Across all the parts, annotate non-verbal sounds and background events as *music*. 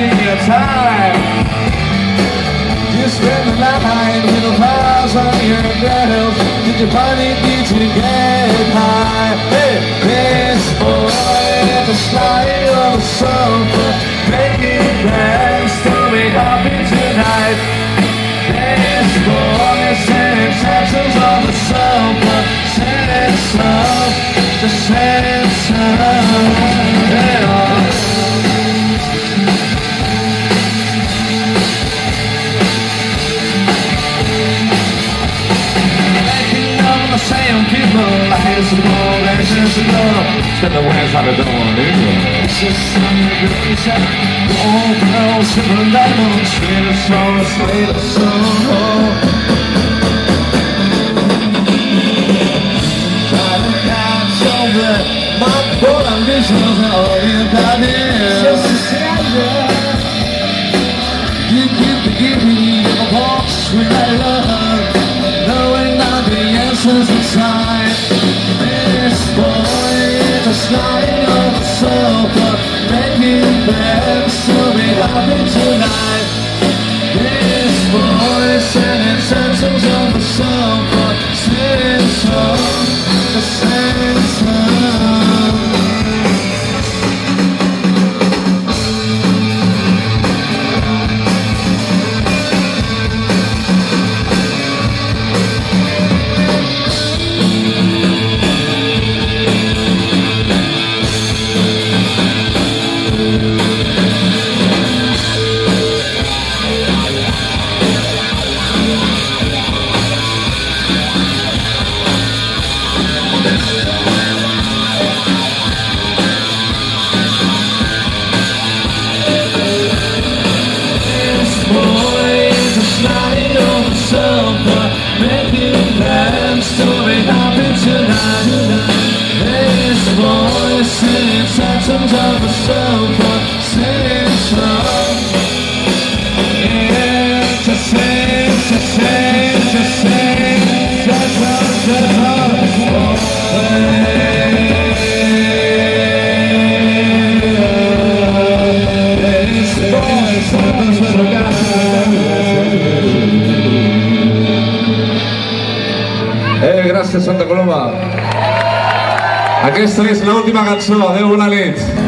wasting your time. You spend the night with a bars on your girls Did you it easy to get high? Hey, this boy just lying on the sofa Making plans to be happy tonight. This boy is sending sentences on the sofa Sending stuff, just sending stuff same people like it's a ball, it's just a love. Spend the out of the it's just something good said. All girls, silver diamonds, sweet as snow, sweet as snow. Trying to catch over my poor ambitions and all you got is just a stranger. Lying on the sofa Making plans to be happy tonight This boy Yeah. Santa Coloma. Aquesta és l'última cançó. Adéu, bona nit.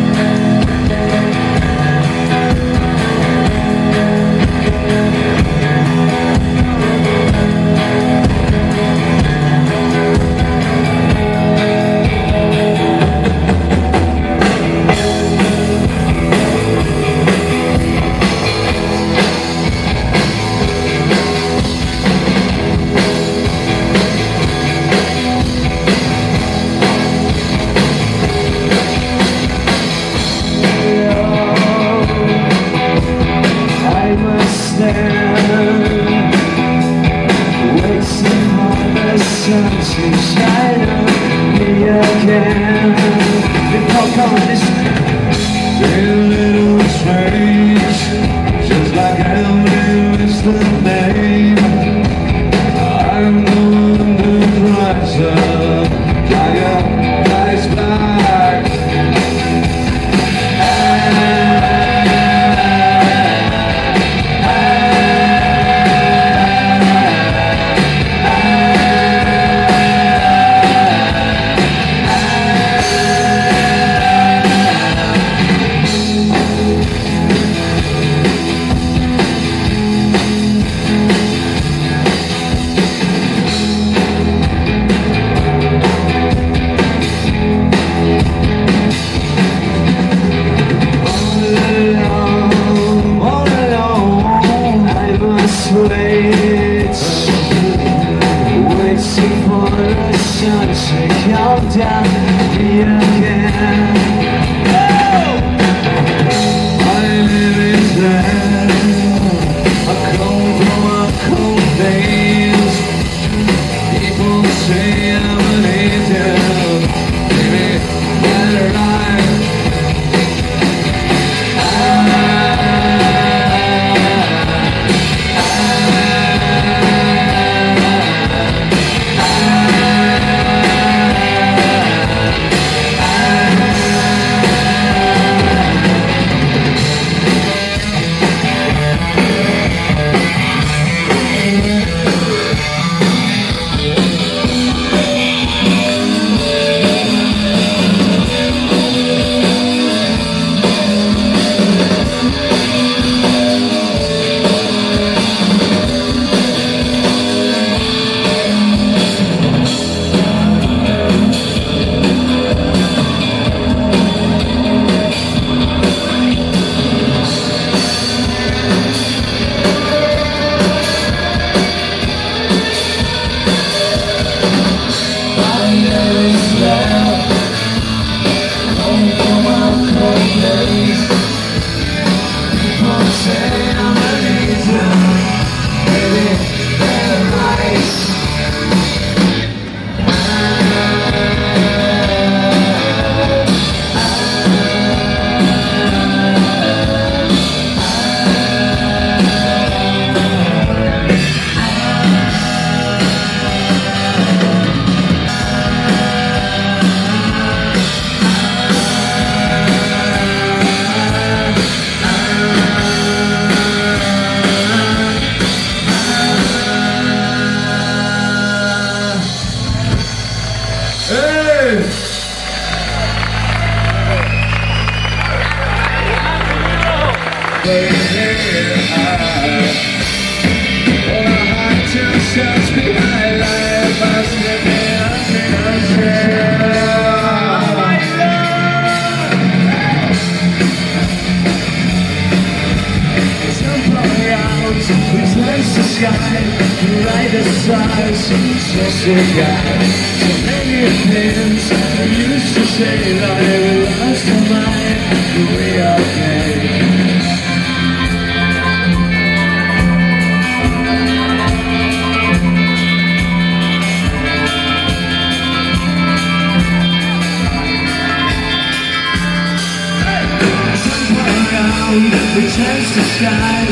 Touch the sky,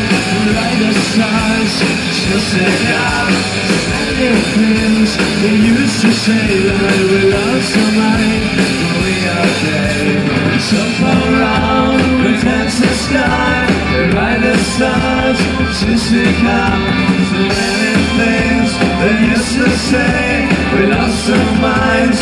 light the stars, just a guy things They used to say that we our mind But we are dead So far around, pretends the sky Right the stars, to seek out many things they used to say. We lost our minds,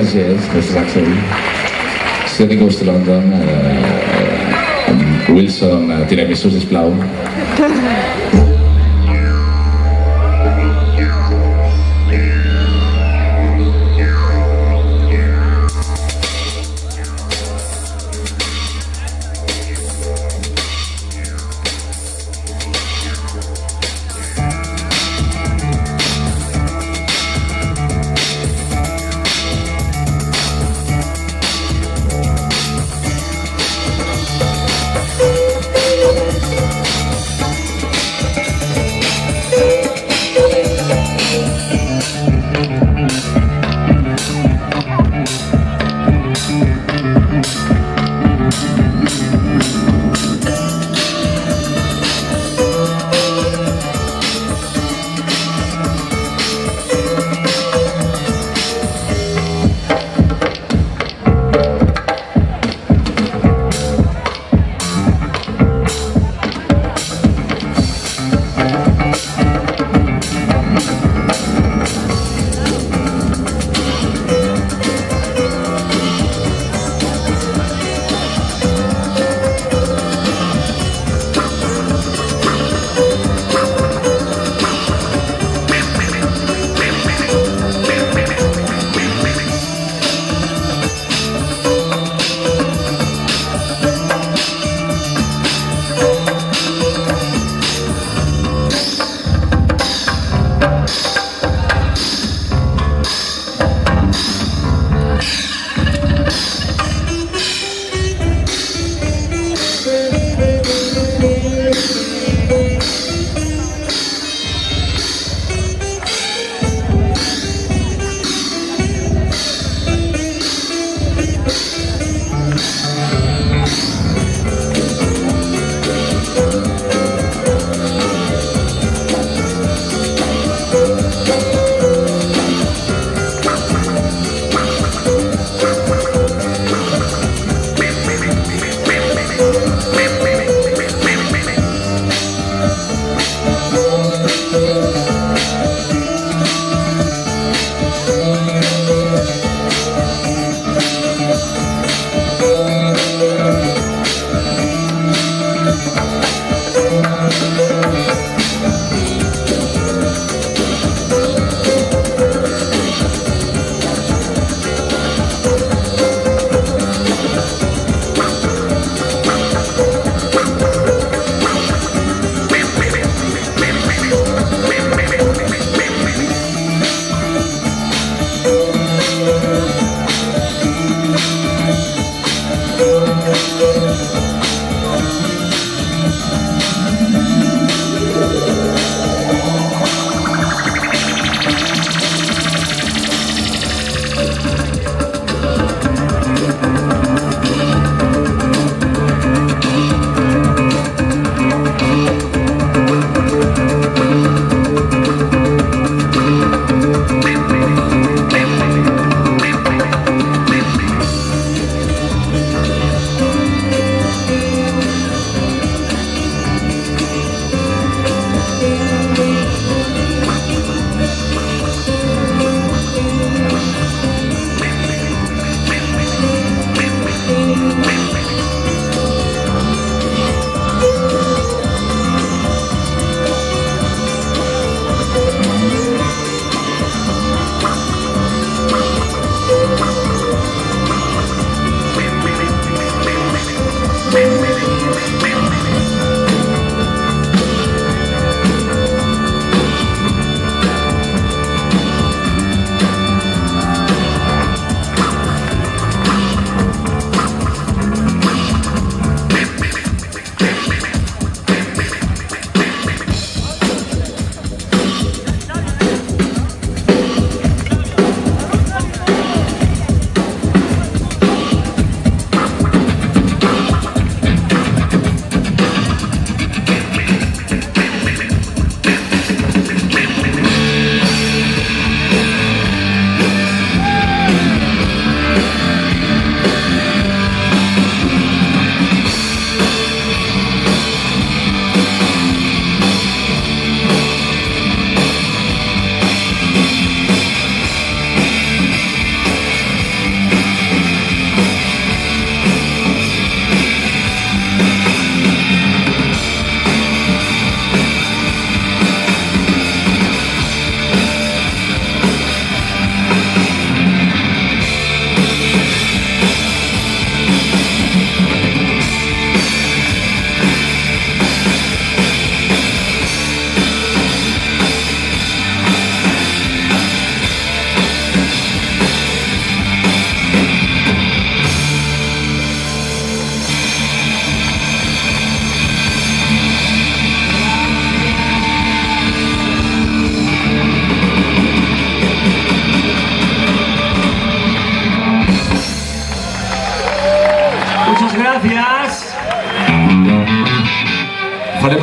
Masters is, Mr. Axel. Si goes to London, uh, Wilson, tirem-hi, sisplau.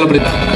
добрый день.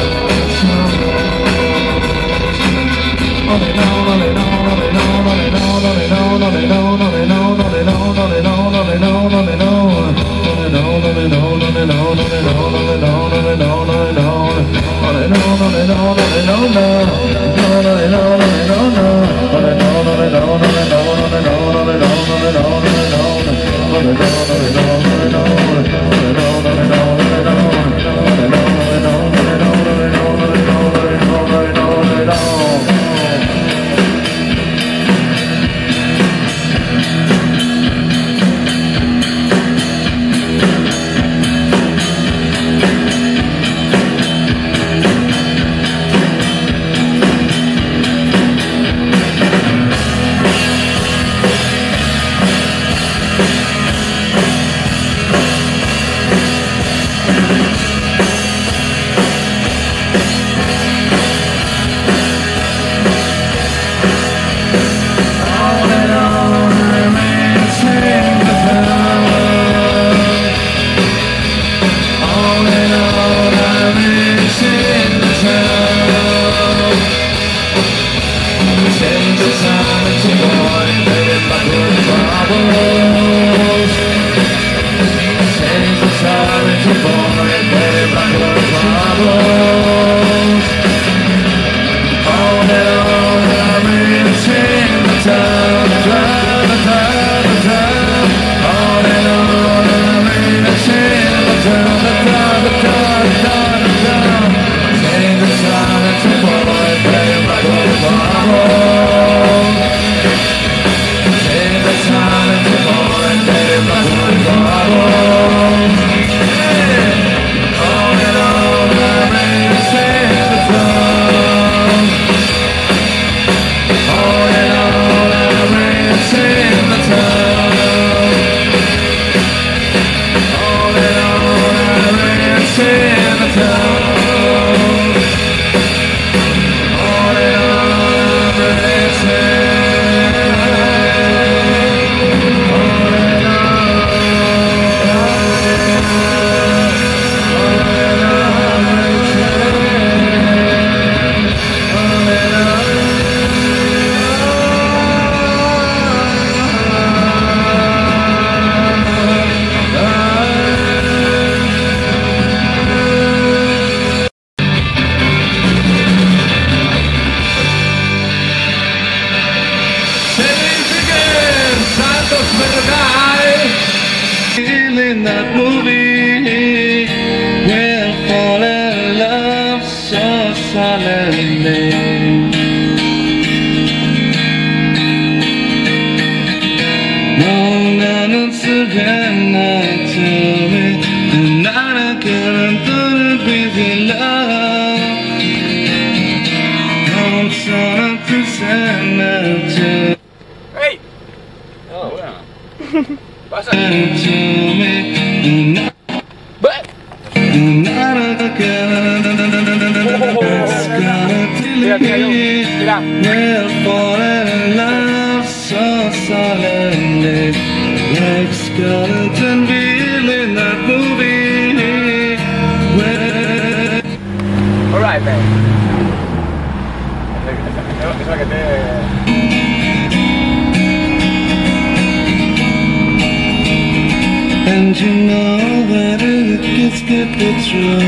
Don't you know that it gets good but true?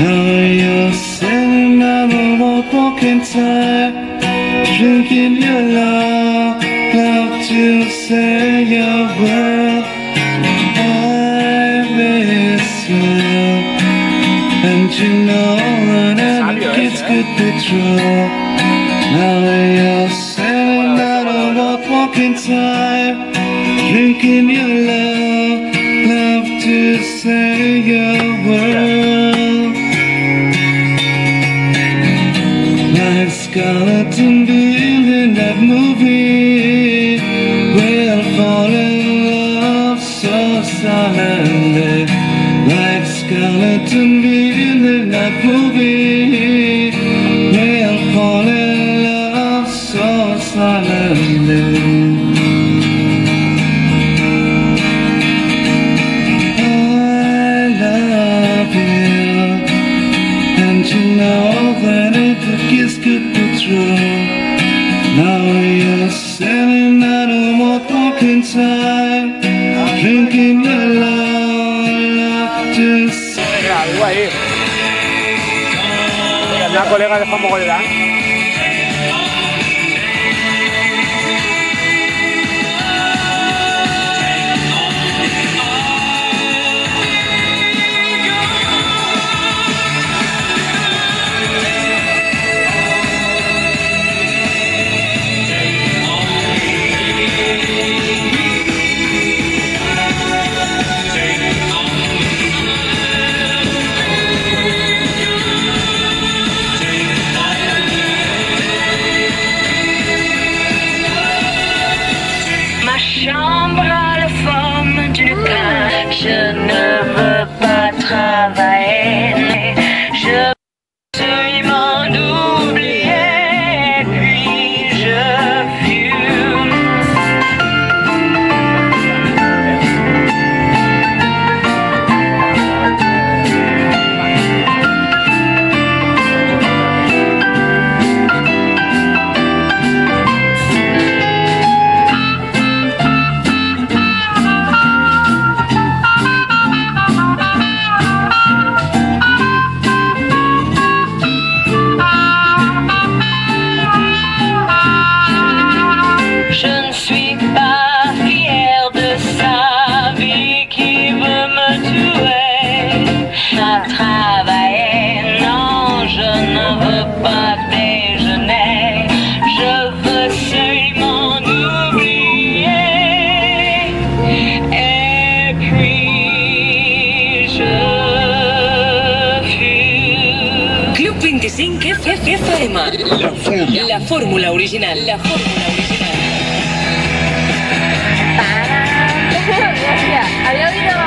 Now you're sitting on the walk, walking time, drinking your love, love to say your word. I miss you, and you know that it gets good but true. Scarlet and Vivian, they're not moving. colega de Juan Mogollán. Jefe Farma. La fórmula. La fórmula original. La fórmula original. *laughs* Había oído